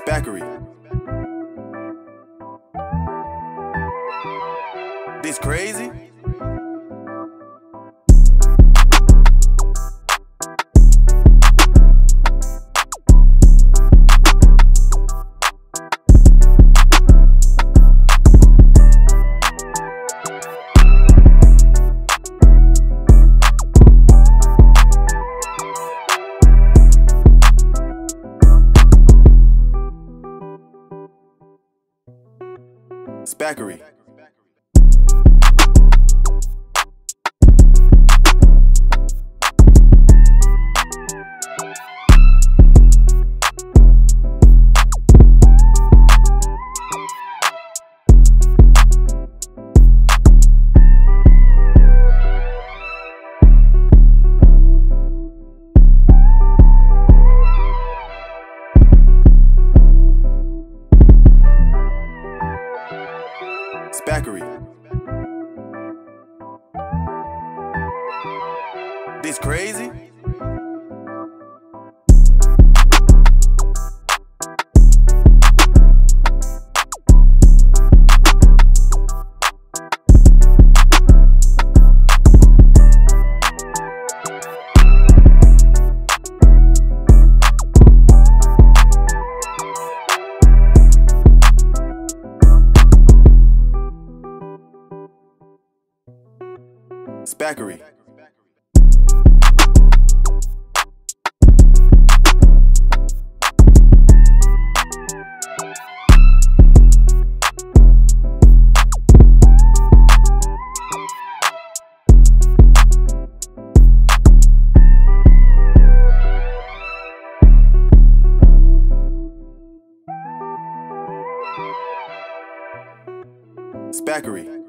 Spackery. This crazy? Spackery. Spackery. This crazy? Spackery. Spackery.